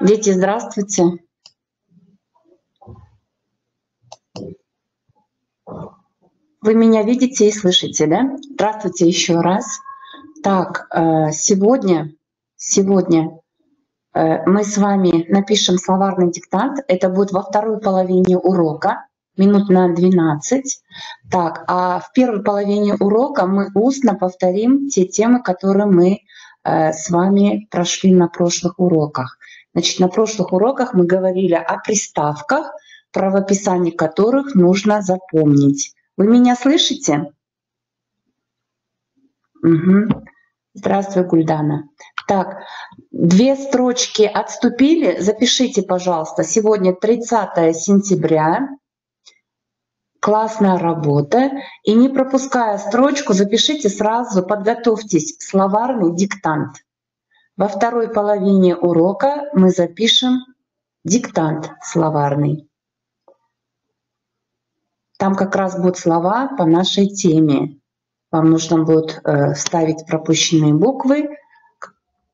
Дети, здравствуйте. Вы меня видите и слышите, да? Здравствуйте еще раз. Так, э, сегодня, сегодня э, мы с вами напишем словарный диктант. Это будет во второй половине урока, минут на 12. Так, а в первой половине урока мы устно повторим те темы, которые мы э, с вами прошли на прошлых уроках. Значит, на прошлых уроках мы говорили о приставках, правописание которых нужно запомнить. Вы меня слышите? Угу. Здравствуй, Гульдана. Так, две строчки отступили. Запишите, пожалуйста. Сегодня 30 сентября. Классная работа. И не пропуская строчку, запишите сразу, подготовьтесь словарный диктант. Во второй половине урока мы запишем диктант словарный. Там как раз будут слова по нашей теме. Вам нужно будет э, вставить пропущенные буквы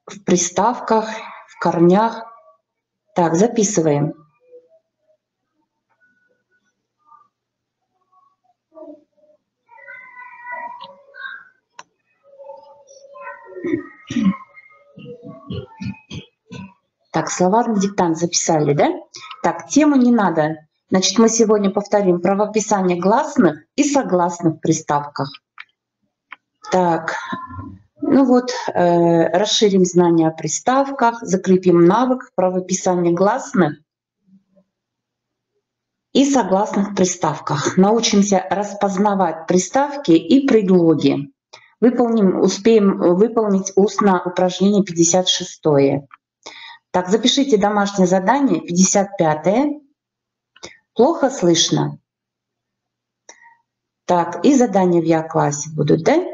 в приставках, в корнях. Так, записываем. Так, словарный диктант записали, да? Так, тему не надо Значит, мы сегодня повторим правописание гласных и согласных приставках. Так, ну вот, э, расширим знания о приставках, закрепим навык правописания гласных и согласных приставках. Научимся распознавать приставки и предлоги. Выполним, успеем выполнить устно упражнение 56. Так, запишите домашнее задание 55. -е. Плохо слышно? Так, и задания в Я-классе будут, да?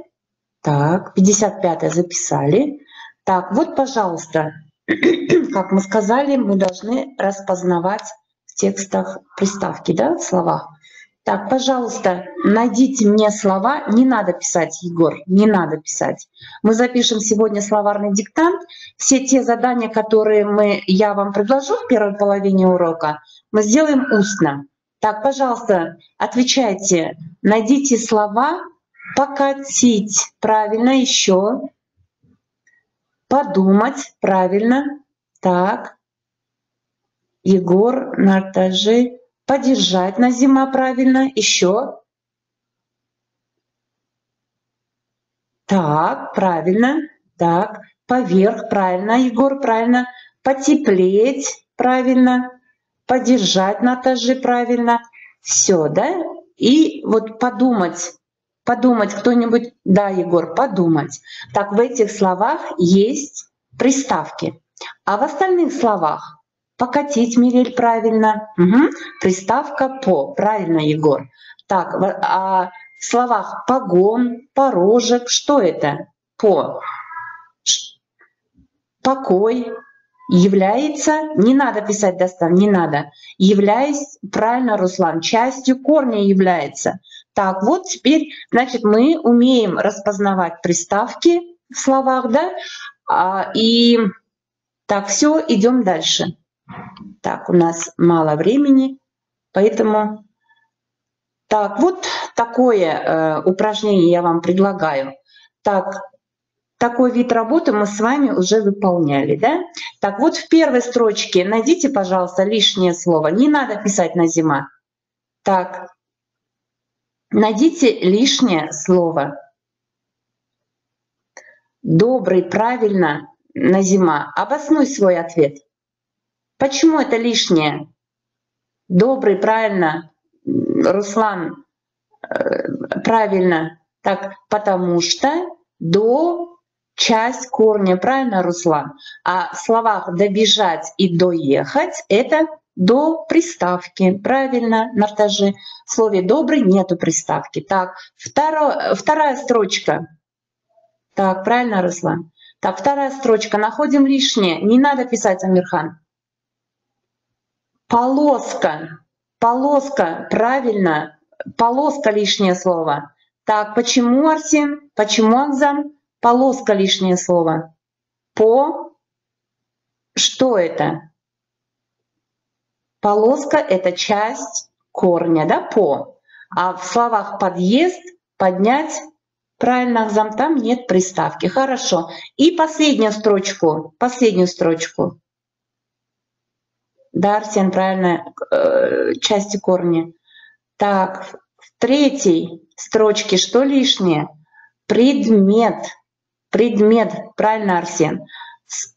Так, 55 записали. Так, вот, пожалуйста, как мы сказали, мы должны распознавать в текстах приставки, да, в словах. Так, пожалуйста, найдите мне слова. Не надо писать, Егор, не надо писать. Мы запишем сегодня словарный диктант. Все те задания, которые мы, я вам предложу в первой половине урока, мы сделаем устно. Так, пожалуйста, отвечайте. Найдите слова покатить. Правильно, еще. Подумать. Правильно. Так. Егор, Нартажи. Подержать на зима. Правильно. Еще. Так, правильно. Так, поверх, правильно, Егор, правильно. Потеплеть, правильно подержать на этаже правильно, все, да? И вот подумать, подумать кто-нибудь, да, Егор, подумать. Так в этих словах есть приставки. А в остальных словах покатить, Мирель, правильно. Угу. Приставка по, правильно, Егор. Так, а в словах погон, порожек, что это? По. Покой, является, не надо писать достав, не надо, являясь, правильно, Руслан, частью корня является. Так, вот теперь, значит, мы умеем распознавать приставки в словах, да, а, и так, все, идем дальше. Так, у нас мало времени, поэтому... Так, вот такое э, упражнение я вам предлагаю. Так, такой вид работы мы с вами уже выполняли, да? Так вот в первой строчке найдите, пожалуйста, лишнее слово. Не надо писать на зима. Так, найдите лишнее слово. Добрый, правильно, на зима. Обоснуй свой ответ. Почему это лишнее? Добрый, правильно, Руслан, э, правильно. Так, потому что до часть корня, правильно, Руслан? А в словах «добежать» и «доехать» — это до приставки. Правильно, Нартажи. В слове «добрый» нету приставки. Так, второ, вторая строчка. Так, правильно, Руслан? Так, вторая строчка. Находим лишнее. Не надо писать, Амирхан. Полоска. Полоска, правильно. Полоска лишнее слово. Так, почему, Арсен? Почему, Акзам? Полоска лишнее слово. По. Что это? Полоска — это часть корня, да, по. А в словах подъезд, поднять, правильно, Акзам, там нет приставки. Хорошо. И последнюю строчку, последнюю строчку. Да, Арсен, правильно, э, части корня. Так, в третьей строчке что лишнее? Предмет. Предмет, правильно, Арсен?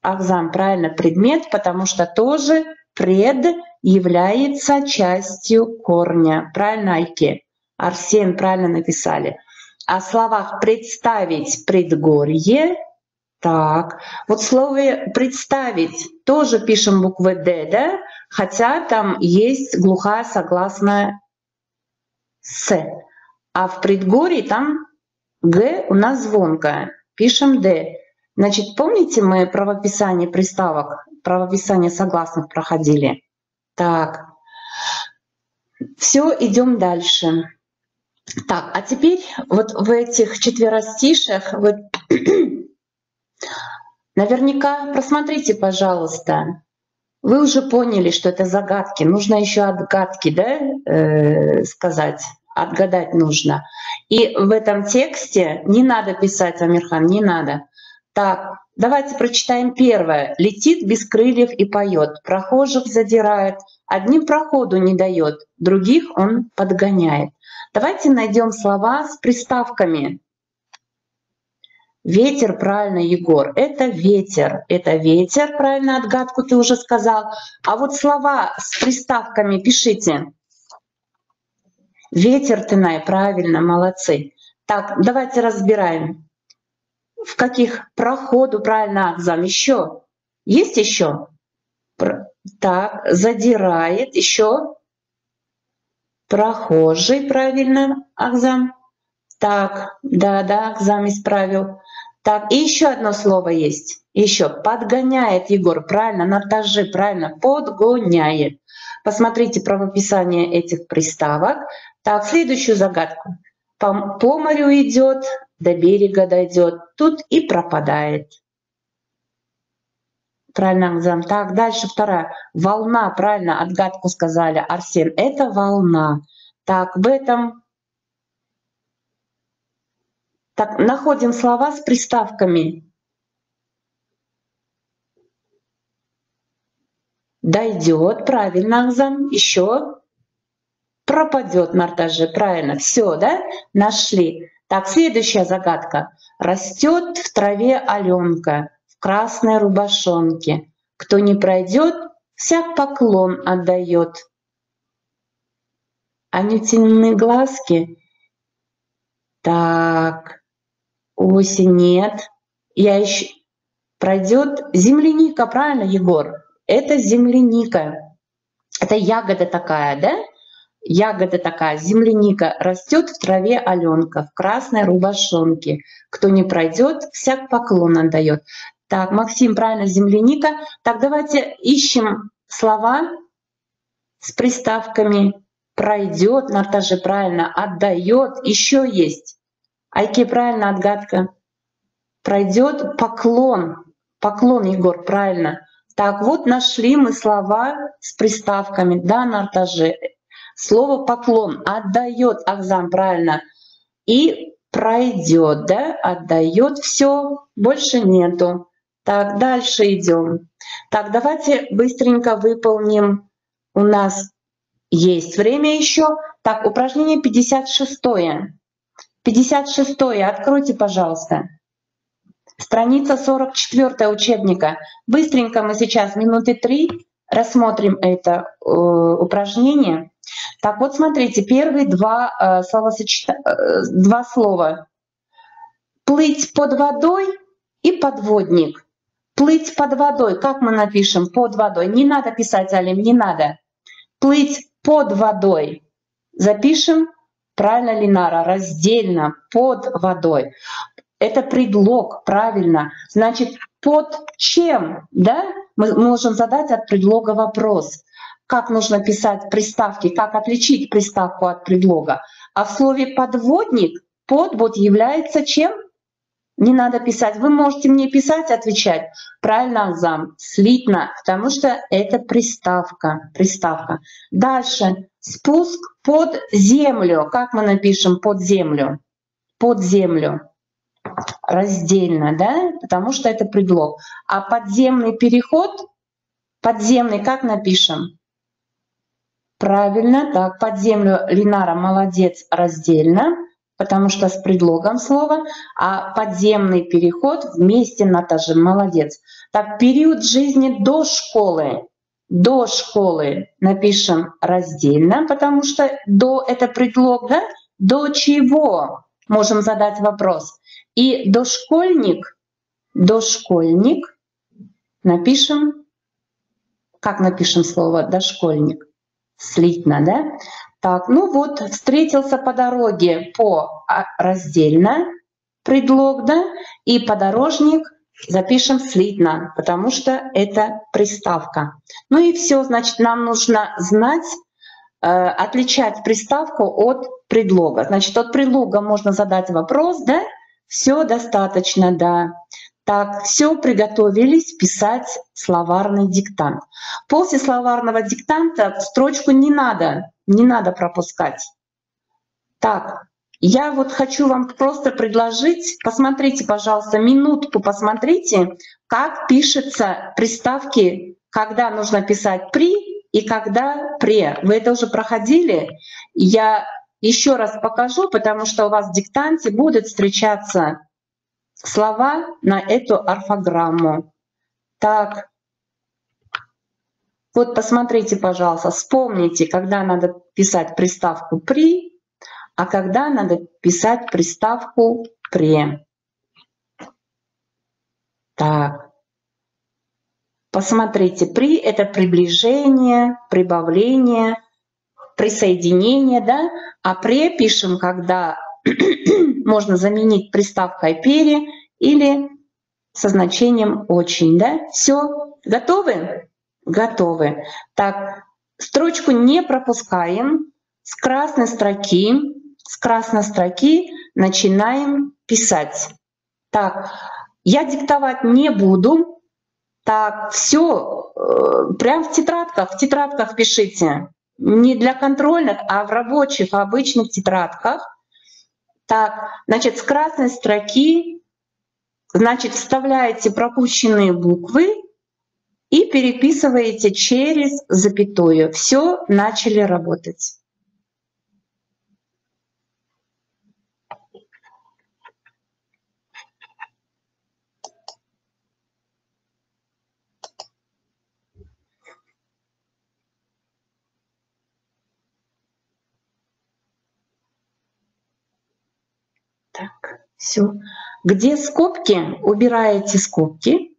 Акзам, правильно, предмет, потому что тоже пред является частью корня. Правильно, Айке? Арсен, правильно написали. О словах «представить предгорье» Так, вот слово «представить» тоже пишем буквы «д», да? Хотя там есть глухая согласная «с». А в предгорье там «г» у нас звонкая. Пишем «д». Значит, помните, мы правописание приставок, правописание согласных проходили? Так, все, идем дальше. Так, а теперь вот в этих четверостишах вы наверняка просмотрите, пожалуйста. Вы уже поняли, что это загадки. Нужно еще отгадки, да, э, сказать. Отгадать нужно. И в этом тексте не надо писать, Амирхан, не надо. Так, давайте прочитаем первое. «Летит без крыльев и поет, прохожих задирает, одним проходу не дает, других он подгоняет». Давайте найдем слова с приставками. Ветер, правильно, Егор, это ветер. Это ветер, правильно, отгадку ты уже сказал. А вот слова с приставками пишите. Ветер, Тынай, правильно, молодцы. Так, давайте разбираем. В каких проходу, правильно, Акзам, еще? Есть еще? Так, задирает, еще? Прохожий, правильно, Акзам. Так, да-да, Акзам исправил. Так, и еще одно слово есть. Еще подгоняет Егор, правильно, натажи, правильно, подгоняет. Посмотрите правописание этих приставок. Так, следующую загадку. По, по морю идет, до берега дойдет, тут и пропадает. Правильно, Акзам. Так, дальше вторая. Волна, правильно, отгадку сказали, Арсен. Это волна. Так, в этом... Так, находим слова с приставками. Дойдет, правильно, Акзам. Еще пропадет Мартаже, правильно. Все, да? Нашли. Так, следующая загадка. Растет в траве Аленка красной рубашонке. Кто не пройдет, всяк поклон отдает. Анютины глазки. Так, осень нет. Я еще... Пройдет земляника, правильно, Егор? Это земляника. Это ягода такая, да? Ягода такая, земляника, растет в траве Аленка, в красной рубашонке. Кто не пройдет, всяк поклон отдает. Так, Максим, правильно, земляника. Так, давайте ищем слова с приставками пройдет, Наташа правильно, отдает, еще есть. Айке правильно, отгадка. Пройдет поклон. Поклон, Егор, правильно. Так, вот нашли мы слова с приставками. Да, Нартаже. Слово поклон отдает, Акзам, правильно. И пройдет, да, отдает все, больше нету. Так, дальше идем. Так, давайте быстренько выполним. У нас есть время еще. Так, упражнение 56. 56. Откройте, пожалуйста. Страница 44 учебника. Быстренько мы сейчас минуты три рассмотрим это э, упражнение. Так вот, смотрите, первые два, э, словосочет... э, два слова. Плыть под водой и подводник. Плыть под водой, как мы напишем под водой? Не надо писать, Алим, не надо. Плыть под водой. Запишем, правильно, Линара, раздельно, под водой. Это предлог, правильно. Значит, под чем, да? Мы можем задать от предлога вопрос. Как нужно писать приставки, как отличить приставку от предлога. А в слове «подводник» подвод является чем? не надо писать. Вы можете мне писать, отвечать. Правильно, Акзам, слитно, потому что это приставка. приставка. Дальше. Спуск под землю. Как мы напишем под землю? Под землю. Раздельно, да? Потому что это предлог. А подземный переход, подземный, как напишем? Правильно, так, под землю Линара молодец, раздельно потому что с предлогом слова, а подземный переход вместе Наташа, молодец. Так, период жизни до школы. До школы напишем раздельно, потому что до это предлог, да? До чего? Можем задать вопрос. И дошкольник, дошкольник напишем, как напишем слово дошкольник? Слитно, да? Так, ну вот, встретился по дороге по а, раздельно, предлог, да, и подорожник запишем слитно, потому что это приставка. Ну и все, значит, нам нужно знать, э, отличать приставку от предлога. Значит, от предлога можно задать вопрос, да, все достаточно, да. Так, все, приготовились писать словарный диктант. После словарного диктанта строчку не надо, не надо пропускать. Так, я вот хочу вам просто предложить, посмотрите, пожалуйста, минутку посмотрите, как пишется приставки, когда нужно писать «при» и когда «пре». Вы это уже проходили? Я еще раз покажу, потому что у вас в диктанте будут встречаться слова на эту орфограмму. Так, вот посмотрите, пожалуйста, вспомните, когда надо писать приставку «при», а когда надо писать приставку «пре». Так, посмотрите, «при» — это приближение, прибавление, присоединение, да? А «пре» пишем, когда можно заменить приставкой «пере» или со значением «очень». Да? Все, готовы? Готовы. Так, строчку не пропускаем. С красной строки, с красной строки начинаем писать. Так, я диктовать не буду. Так, все, э, прям в тетрадках, в тетрадках пишите. Не для контрольных, а в рабочих, обычных тетрадках. Так, значит, с красной строки, значит, вставляете пропущенные буквы и переписываете через запятую. Все, начали работать. Так, все. Где скобки? Убираете скобки.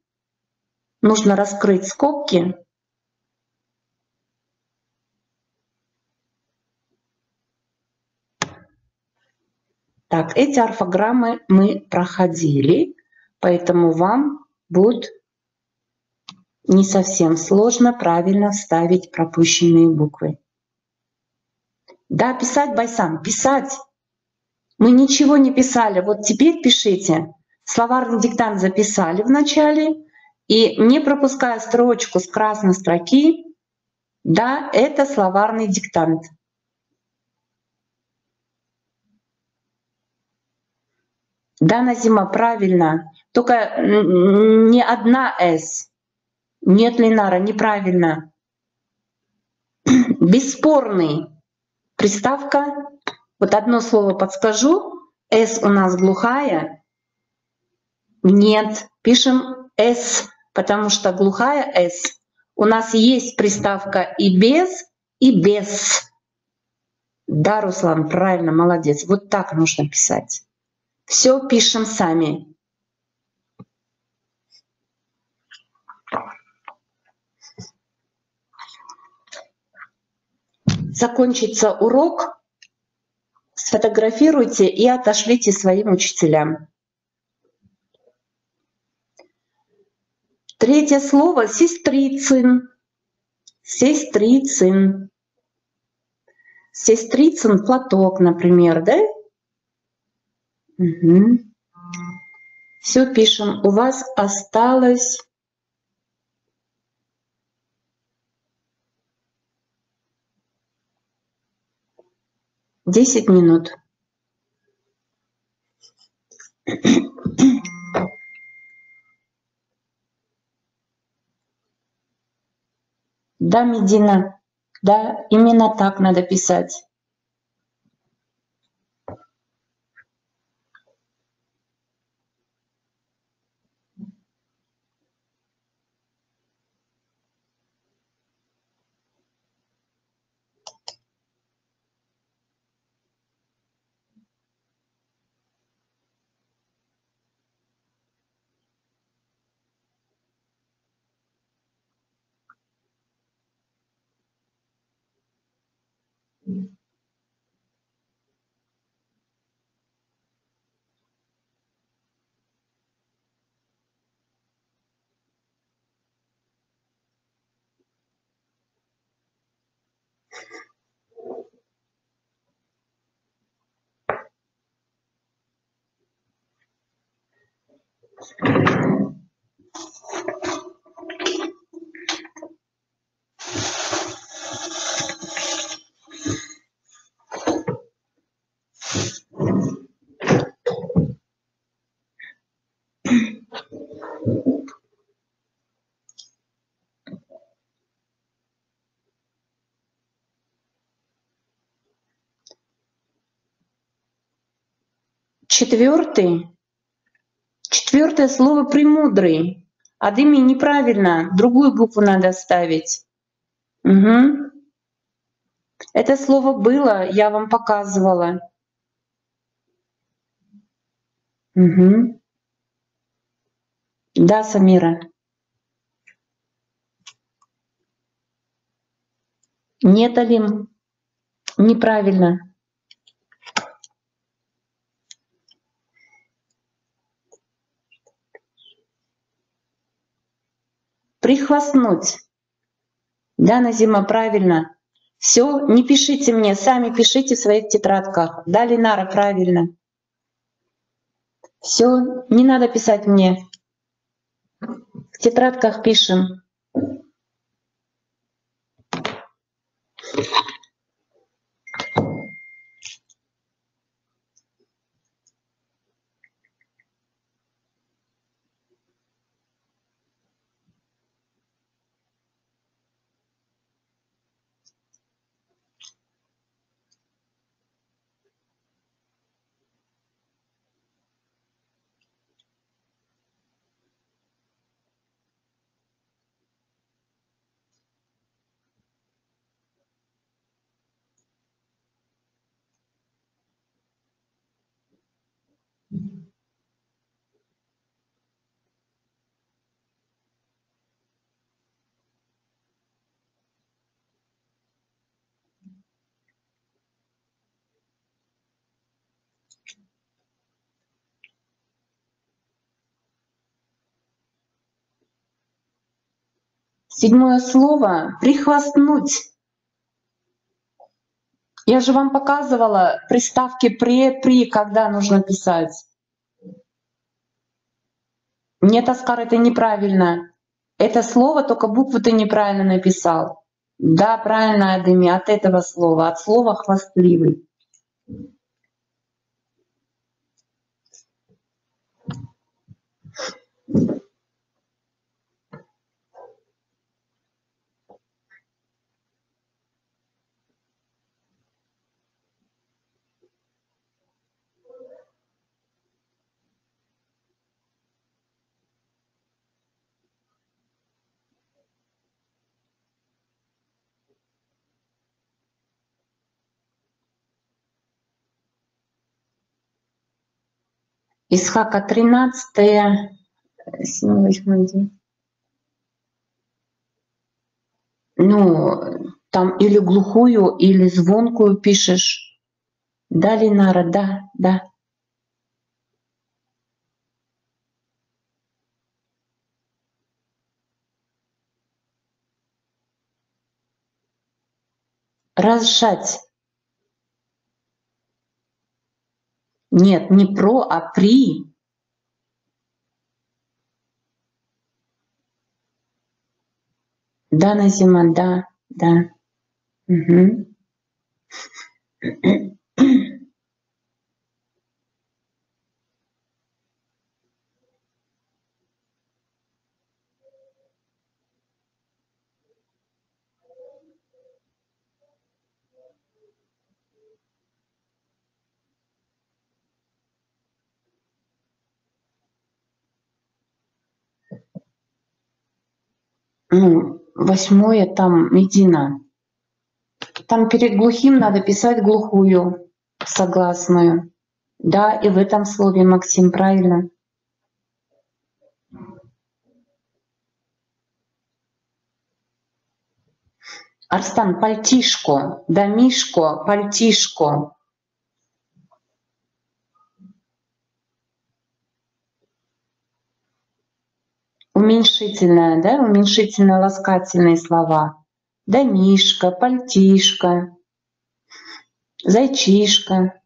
Нужно раскрыть скобки. Так, эти орфограммы мы проходили, поэтому вам будет не совсем сложно правильно вставить пропущенные буквы. Да, писать, Байсан, писать. Мы ничего не писали, вот теперь пишите. Словарный диктант записали в начале, и не пропуская строчку с красной строки, да, это словарный диктант. Да, Назима, правильно. Только не одна «С». Нет, Ленара, неправильно. Бесспорный. Приставка вот одно слово подскажу. «С» у нас глухая. Нет, пишем «С», потому что глухая «С». У нас есть приставка и без, и без. Да, Руслан, правильно, молодец. Вот так нужно писать. Все пишем сами. Закончится урок сфотографируйте и отошлите своим учителям. Третье слово — сестрицын. Сестрицын. Сестрицын — платок, например, да? Угу. Все пишем. У вас осталось десять минут. Да, Медина, да, именно так надо писать. Четвертый. Четвертое слово «премудрый». Адыми неправильно, другую букву надо ставить. Угу. Это слово было, я вам показывала. Угу. Да, Самира. Нет, Алим. Неправильно. Прихвастнуть. Да, Назима, правильно. Все, не пишите мне, сами пишите в своих тетрадках. Да, Ленара, правильно. Все, не надо писать мне. В тетрадках пишем. Седьмое слово — прихвастнуть. Я же вам показывала приставки «пре», «при», когда нужно писать. Нет, Оскар, это неправильно. Это слово, только букву ты неправильно написал. Да, правильно, Адеми, от этого слова, от слова «хвастливый». Исхака 13, 7, Ну, там или глухую, или звонкую пишешь. Да, Линара, да, да. Разжать. Нет, не про, а при. Да, на зима, да, да. Угу. Ну, восьмое там Медина. Там перед глухим надо писать глухую согласную. Да, и в этом слове, Максим, правильно. Арстан, пальтишко, домишко, пальтишко. Уменьшительное, да, уменьшительно-ласкательные слова. Домишка, пальтишка, зайчишка.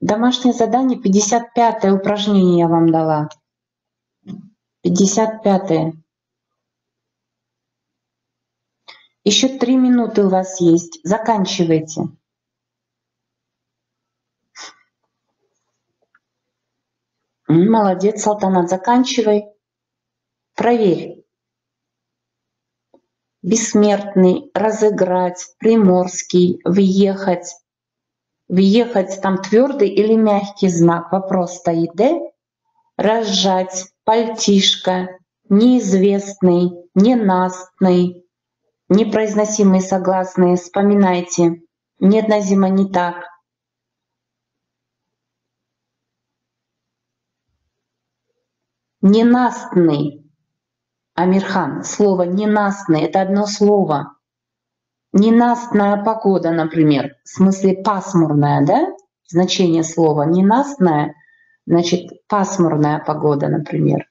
Домашнее задание 55 упражнение я вам дала. 55 -е. Еще три минуты у вас есть. Заканчивайте. Молодец, Салтанат, заканчивай. Проверь. Бессмертный, разыграть, приморский, въехать. Въехать там твердый или мягкий знак. Вопрос стоит, да? Разжать, пальтишко, неизвестный, ненастный, непроизносимые согласные. Вспоминайте. Нет, Назима, не так. Ненастный. Амирхан, слово «ненастный» — это одно слово. Ненастная погода, например, в смысле пасмурная, да? Значение слова ненастная, значит пасмурная погода, например.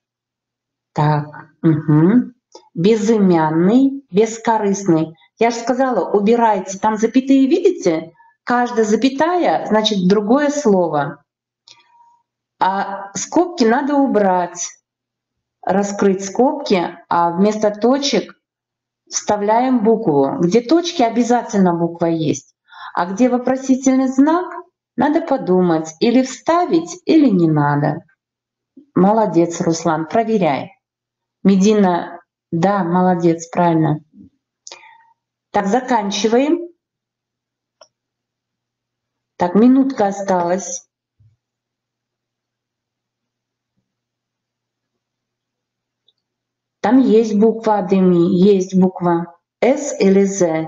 Так, угу. Безымянный, бескорыстный. Я же сказала, убирайте, там запятые, видите? Каждая запятая, значит, другое слово. А скобки надо убрать раскрыть скобки, а вместо точек вставляем букву. Где точки обязательно буква есть, а где вопросительный знак, надо подумать, или вставить, или не надо. Молодец, Руслан, проверяй. Медина, да, молодец, правильно. Так, заканчиваем. Так, минутка осталась. Там есть буква Адеми, есть буква С или З.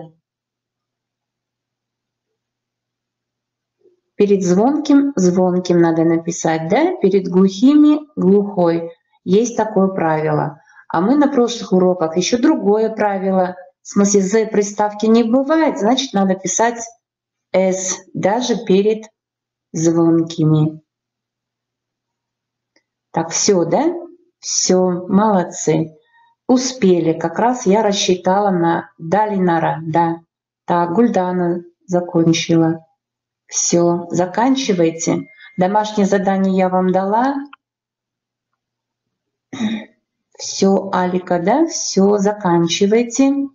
Перед звонким звонким надо написать, да? Перед глухими глухой. Есть такое правило. А мы на прошлых уроках еще другое правило. В смысле «з» приставки не бывает, значит надо писать «с» даже перед звонкими. Так, все, да? Все, молодцы. Успели. Как раз я рассчитала на Далинара. Да. Так, Гульдана закончила. Все, заканчивайте. Домашнее задание я вам дала. Все, Алика, да? Все, заканчивайте.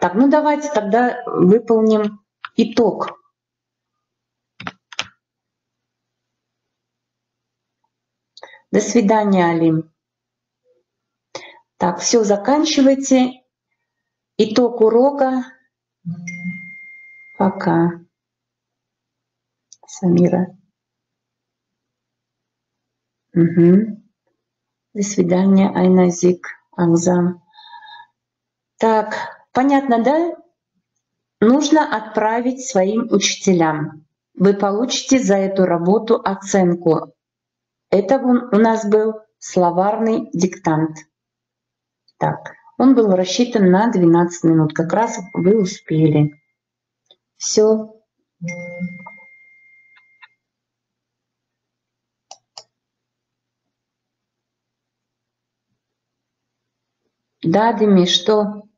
Так, ну давайте тогда выполним итог. До свидания, Алим. Так, все, заканчивайте. Итог урока. Пока. Самира. Угу. До свидания, Айназик, Анзам. Так, понятно, да? Нужно отправить своим учителям. Вы получите за эту работу оценку. Это у нас был словарный диктант. Так, он был рассчитан на 12 минут. Как раз вы успели. Все. Да, Деми, что?